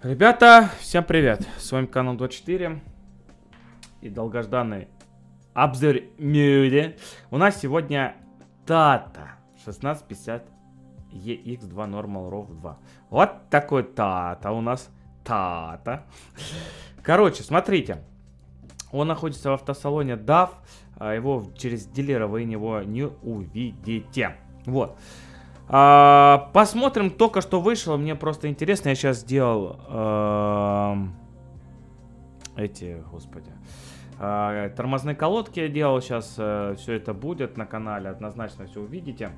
Ребята, всем привет! С вами канал 24 и долгожданный обзор мюри. У нас сегодня Тата 1650 EX2 Normal RAW 2. Вот такой Тата у нас. Тата. Короче, смотрите. Он находится в автосалоне DAF. а Его через дилера вы него не увидите. Вот. А, посмотрим, только что вышло, мне просто интересно, я сейчас сделал эм, эти, господи, э, тормозные колодки я делал, сейчас все это будет на канале, однозначно все увидите.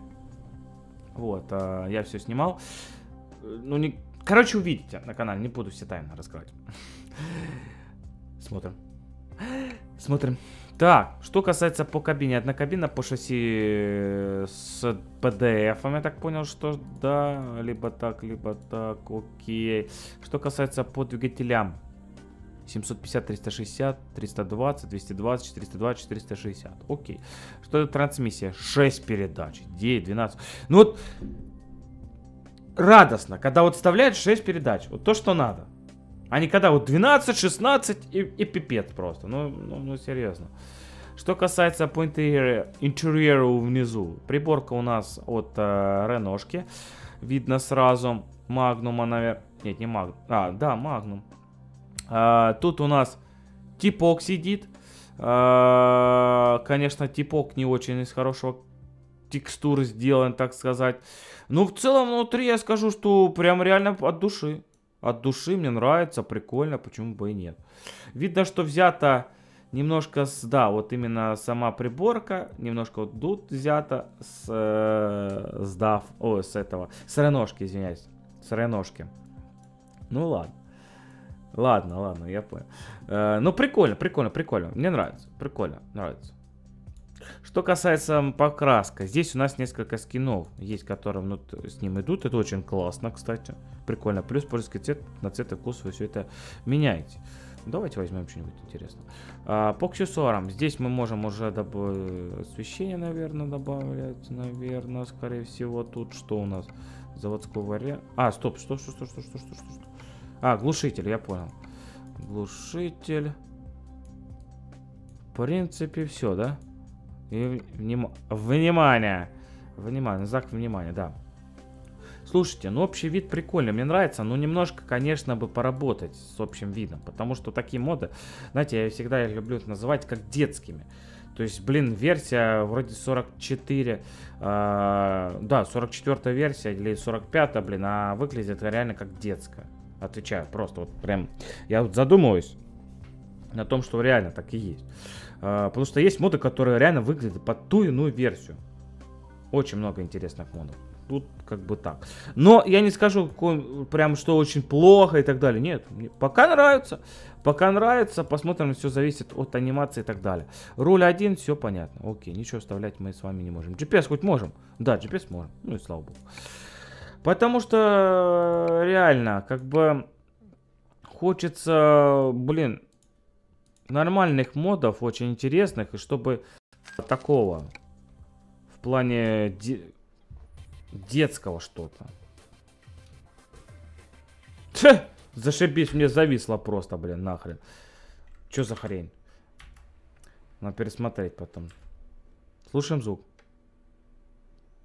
Вот, э, я все снимал. Э, Ну, не... Короче, увидите на канале, не буду все тайны раскрывать. Смотрим. Смотрим. Так, что касается по кабине. Одна кабина по шасси э, с PDF, я так понял, что да, либо так, либо так, окей. Что касается по двигателям. 750, 360, 320, 220, 420, 460. Окей. Что это трансмиссия? 6 передач, 9, 12. Ну вот, радостно, когда вот вставляют 6 передач. Вот то, что надо. А не когда вот 12, 16 и, и пипец просто. Ну, ну, ну серьезно. Что касается по интерьеру, интерьеру внизу. Приборка у нас от э, Реношки. Видно сразу. Магнума, наверное. Нет, не Магнум. А, да, Магнум. А, тут у нас типок сидит. А, конечно, типок не очень из хорошего текстуры сделан, так сказать. Ну, в целом, внутри я скажу, что прям реально от души. От души мне нравится, прикольно, почему бы и нет. Видно, что взято немножко с, да, вот именно сама приборка, немножко вот тут взято с, э, с DAF, о, с этого, с Реношки, извиняюсь, с Реношки. Ну ладно. Ладно, ладно, я понял. Э, ну, прикольно, прикольно, прикольно. Мне нравится, прикольно, нравится. Что касается покраска, здесь у нас несколько скинов есть, которые ну, с ним идут. Это очень классно, кстати. Прикольно. Плюс польский цвет, на цвет и вкус вы все это меняете. Давайте возьмем что-нибудь интересное. А, по аксессуарам. Здесь мы можем уже добавить освещение, наверное, добавлять. Наверное, скорее всего, тут что у нас? Заводской вариант. А, стоп, что, что, что, что, что, что, что, что? А, глушитель, я понял. Глушитель. В принципе, все, да? И вним... Внимание! Внимание, знак внимания, да. Слушайте, ну общий вид прикольный, мне нравится, но немножко, конечно, бы поработать с общим видом, потому что такие моды, знаете, я всегда их люблю называть как детскими. То есть, блин, версия вроде 44, э, да, 44 версия или 45, блин, а выглядит реально как детская. Отвечаю, просто вот прям, я вот задумываюсь на том, что реально так и есть. Э, потому что есть моды, которые реально выглядят под ту иную версию. Очень много интересных модов. Тут как бы так. Но я не скажу, прям, что очень плохо и так далее. Нет, пока нравится. Пока нравится, посмотрим, все зависит от анимации и так далее. Руль один, все понятно. Окей, ничего оставлять мы с вами не можем. GPS хоть можем? Да, GPS можем. Ну и слава богу. Потому что реально, как бы хочется, блин, нормальных модов, очень интересных, и чтобы такого в плане де детского что-то. Зашибись, мне зависло просто, блин, нахрен. Че за хрень? Надо пересмотреть потом. Слушаем звук.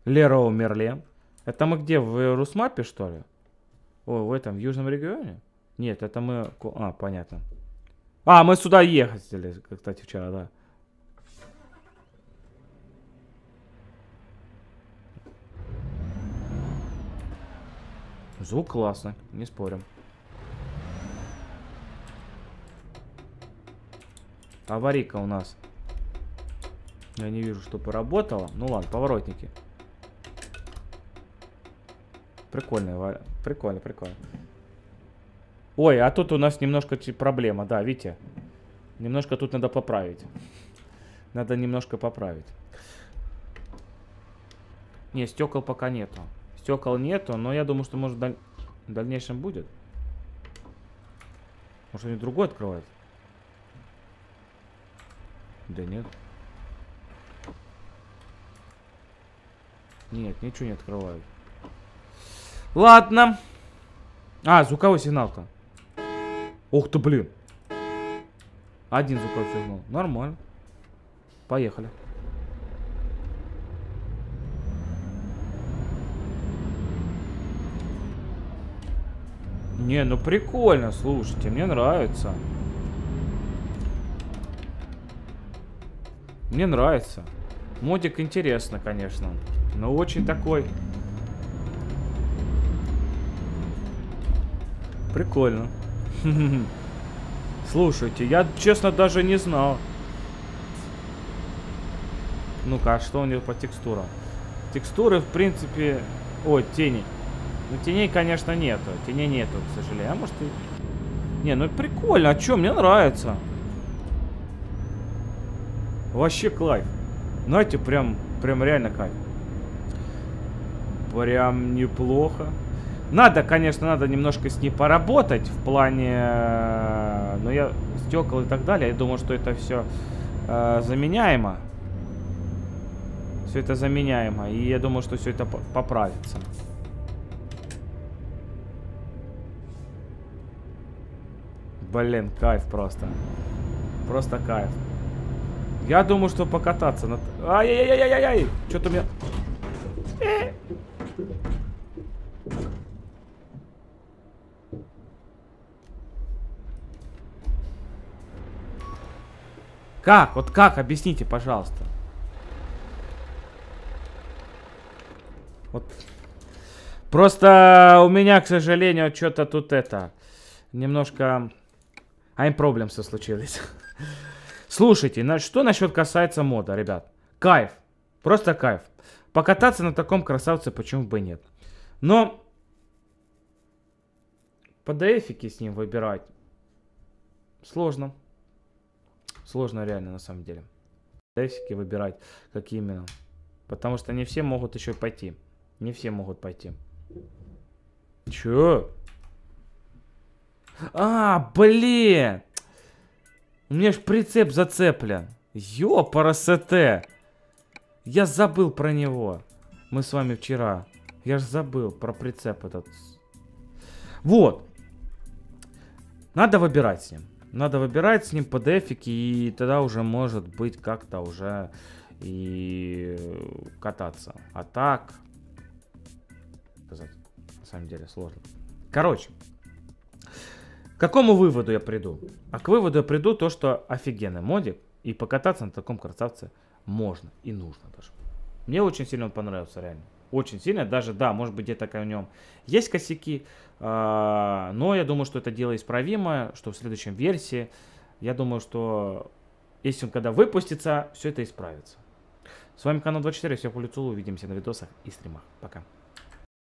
Леро Мерле. Это мы где, в Русмапе, что ли? О, в этом, в Южном регионе? Нет, это мы... А, понятно. А, мы сюда ехали, кстати, вчера, да. Звук классный, не спорим. Аварийка у нас. Я не вижу, что поработала. Ну ладно, поворотники. Прикольно, прикольно, прикольно. Ой, а тут у нас немножко проблема, да, видите? Немножко тут надо поправить. Надо немножко поправить. Не, стекол пока нету. Стекол нету, но я думаю, что может даль... дальнейшем будет. Может они другой открывают? Да нет. Нет, ничего не открывают. Ладно. А, звуковой сигнал-то. Ух ты, блин. Один звуковой сигнал. Нормально. Поехали. Не, ну прикольно, слушайте, мне нравится. Мне нравится. Модик интересно, конечно. Но очень такой... Прикольно. Слушайте, я честно даже не знал. Ну-ка, а что у него по текстурам? Текстуры, в принципе... Ой, тени. Ну, теней, конечно, нету. Теней нету, к сожалению. А может и... Не, ну прикольно. А что, мне нравится. Вообще кайф. Знаете, прям, прям реально кайф. Прям неплохо. Надо, конечно, надо немножко с ней поработать в плане... Э, ну, я стекол и так далее. Я думаю, что это все э, заменяемо. Все это заменяемо. И я думаю, что все это поправится. Блин, кайф просто. Просто кайф. Я думаю, что покататься на... Ай-яй-яй-яй-яй! Что-то у меня... Как? Вот как? Объясните, пожалуйста. Вот. Просто у меня, к сожалению, что-то тут это... Немножко... I'm problems случилось. Слушайте, на, что насчет касается мода, ребят? Кайф. Просто кайф. Покататься на таком красавце почему бы нет. Но PDF с ним выбирать сложно. Сложно реально на самом деле. PDF выбирать как именно. Потому что не все могут еще пойти. Не все могут пойти. Чё? А, блин! У меня ж прицеп зацеплен. Ёпарасете. Я забыл про него. Мы с вами вчера. Я ж забыл про прицеп этот. Вот. Надо выбирать с ним. Надо выбирать с ним PDF, и тогда уже может быть как-то уже и кататься. А так, сказать, на самом деле сложно. Короче, к какому выводу я приду? А к выводу я приду то, что офигенный модик, и покататься на таком красавце можно и нужно даже. Мне очень сильно он понравился, реально. Очень сильно, даже, да, может быть, где-то в нем есть косяки, э, но я думаю, что это дело исправимое, что в следующем версии, я думаю, что если он когда выпустится, все это исправится. С вами канал 24, всех по лицу, увидимся на видосах и стримах. Пока.